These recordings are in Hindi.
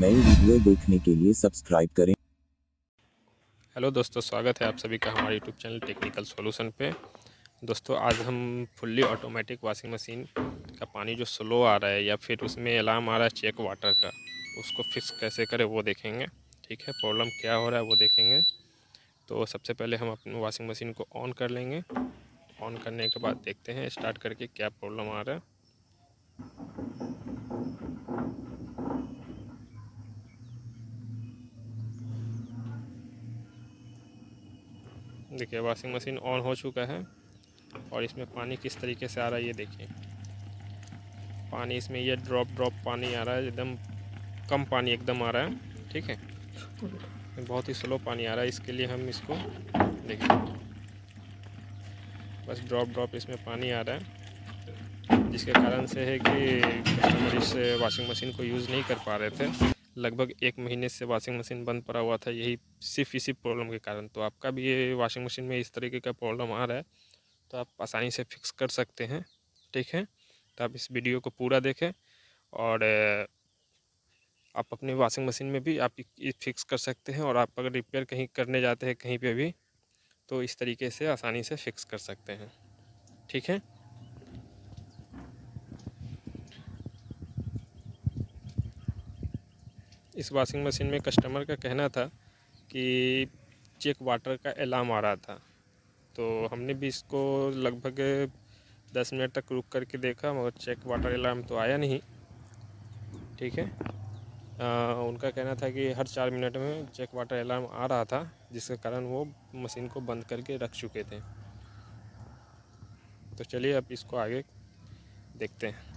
नई वीडियो देखने के लिए सब्सक्राइब करें। हेलो दोस्तों, स्वागत है आप सभी का हमारे यूट्यूब चैनल टेक्निकल सॉल्यूशन पे। दोस्तों, आज हम फुल्ली ऑटोमेटिक वॉशिंग मशीन का पानी जो स्लो आ रहा है या फिर उसमें अलार्म आ रहा है चेक वाटर का, उसको फिक्स कैसे करें वो देखेंगे, ठीक है? प्रॉब्लम क्या हो रहा है वो देखेंगे। तो सबसे पहले हम अपनी वॉशिंग मशीन को ऑन कर लेंगे। ऑन करने के बाद देखते हैं स्टार्ट करके क्या प्रॉब्लम आ रहा है। देखिए वॉशिंग मशीन ऑन हो चुका है। और इसमें पानी किस तरीके से आ रहा है, ये देखिए। पानी इसमें ये ड्रॉप ड्रॉप पानी आ रहा है, एकदम कम पानी एकदम आ रहा है, ठीक है? बहुत ही स्लो पानी आ रहा है, इसके लिए हम इसको देखिए। बस ड्रॉप ड्रॉप इसमें पानी आ रहा है, जिसके कारण से है कि कस्टमर इस वॉशिंग मशीन को यूज़ नहीं कर पा रहे थे। लगभग एक महीने से वॉशिंग मशीन बंद पड़ा हुआ था, यही सिर्फ़ इसी प्रॉब्लम के कारण। तो आपका भी ये वॉशिंग मशीन में इस तरीके का प्रॉब्लम आ रहा है तो आप आसानी से फिक्स कर सकते हैं, ठीक है? तो आप इस वीडियो को पूरा देखें और आप अपने वॉशिंग मशीन में भी आप फिक्स कर सकते हैं और आप अगर रिपेयर कहीं करने जाते हैं कहीं पे भी तो इस तरीके से आसानी से फिक्स कर सकते हैं, ठीक है? इस वॉशिंग मशीन में कस्टमर का कहना था कि चेक वाटर का अलार्म आ रहा था। तो हमने भी इसको लगभग दस मिनट तक रुक करके देखा मगर चेक वाटर अलार्म तो आया नहीं। ठीक है? आ, उनका कहना था कि हर चार मिनट में चेक वाटर अलार्म आ रहा था जिसके कारण वो मशीन को बंद करके रख चुके थे। तो चलिए अब इसको आगे देखते हैं।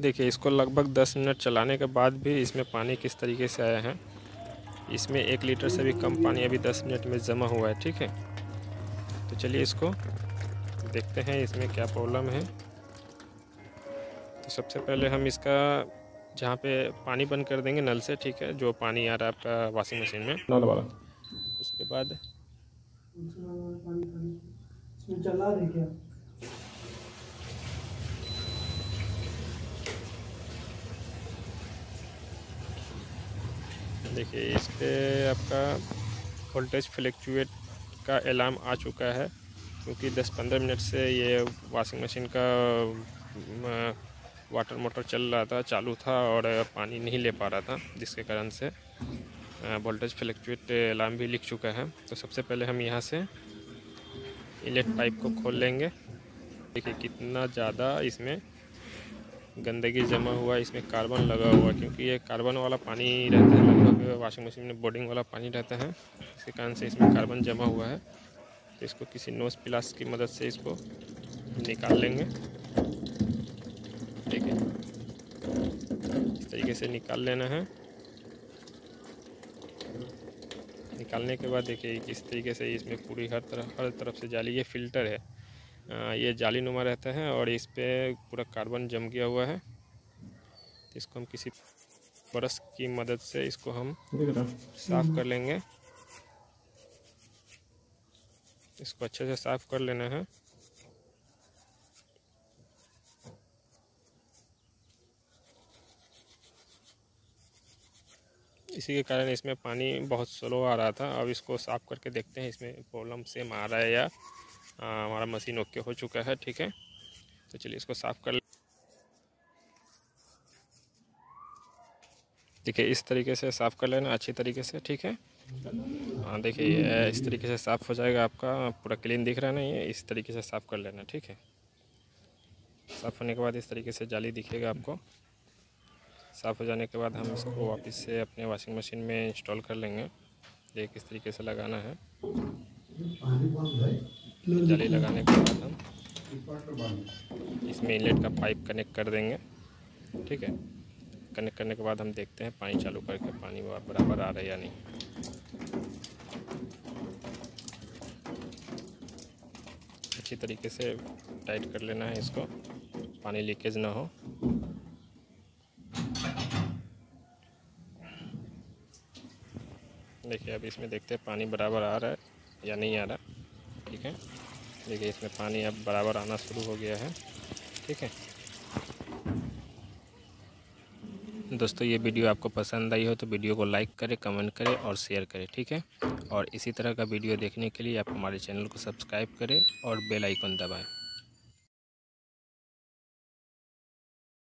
देखिए इसको लगभग 10 मिनट चलाने के बाद भी इसमें पानी किस तरीके से आया है। इसमें एक लीटर से भी कम पानी अभी 10 मिनट में जमा हुआ है ठीक है? तो चलिए इसको देखते हैं इसमें क्या प्रॉब्लम है। तो सबसे पहले हम इसका जहाँ पे पानी बंद कर देंगे नल से ठीक है जो पानी आ रहा है आपका वॉशिंग मशीन में। नल वाला। उसके बाद चला रहे क्या? देखिए इस पर आपका वोल्टेज फ्लैक्चुएट का अलार्म आ चुका है, क्योंकि 10-15 मिनट से ये वॉशिंग मशीन का वाटर मोटर चल रहा था, चालू था और पानी नहीं ले पा रहा था, जिसके कारण से वोल्टेज फ्लैक्चुएट अलार्म भी लिख चुका है। तो सबसे पहले हम यहाँ से इलेक्ट पाइप को खोल लेंगे। देखिए, कितना ज़्यादा इसमें गंदगी जमा हुआ, इसमें कार्बन लगा हुआ, क्योंकि ये कार्बन वाला पानी रहता है वॉशिंग मशीन में बोर्डिंग वाला पानी रहता है। इसके कारण से इसमें कार्बन जमा हुआ है। तो इसको किसी नोज़ प्लास की मदद से इसको निकाल लेंगे। ठीक है। इस तरीके से निकाल लेना है। निकालने के बाद देखिए किस तरीके से इसमें पूरी हर तरफ़ हर तरफ़ से जाली, ये फ़िल्टर है। ये जाली नुमा रहता है और इस पर पूरा कार्बन जम गया हुआ है। इसको हम किसी ब्रश की मदद से इसको हम साफ़ कर लेंगे। इसको अच्छे से साफ़ कर लेना है। इसी के कारण इसमें पानी बहुत स्लो आ रहा था। अब इसको साफ़ करके देखते हैं इसमें प्रॉब्लम सेम आ रहा है या हमारा मशीन ओके हो चुका है ठीक है? तो चलिए इसको साफ़ कर देखिए, इस तरीके से साफ़ कर लेना, अच्छी तरीके से, ठीक है? हाँ देखिए इस तरीके से साफ़ हो जाएगा आपका, पूरा क्लीन दिख रहा नहीं है ये इस तरीके से साफ़ कर लेना, ठीक है? साफ़ होने के बाद इस तरीके से जाली दिखेगा आपको। साफ़ हो जाने के बाद हम इसको वापस से अपने वॉशिंग मशीन में इंस्टॉल कर लेंगे। देखिए, किस तरीके से लगाना है। जाली लगाने के बाद हम इसमें इनलेट का पाइप कनेक्ट कर देंगे, ठीक है? कनेक्ट करने के बाद हम देखते हैं पानी चालू करके पानी बराबर आ रहा है या नहीं। अच्छी तरीके से टाइट कर लेना है इसको, पानी लीकेज ना हो। देखिए अब इसमें देखते हैं पानी बराबर आ रहा है या नहीं आ रहा। ठीक है? देखिए, इसमें पानी अब बराबर आना शुरू हो गया है। ठीक है? दोस्तों, ये वीडियो आपको पसंद आई हो तो वीडियो को लाइक करें, कमेंट करें और शेयर करें, ठीक है? और इसी तरह का वीडियो देखने के लिए आप हमारे चैनल को सब्सक्राइब करें और बेल आइकन दबाएँ।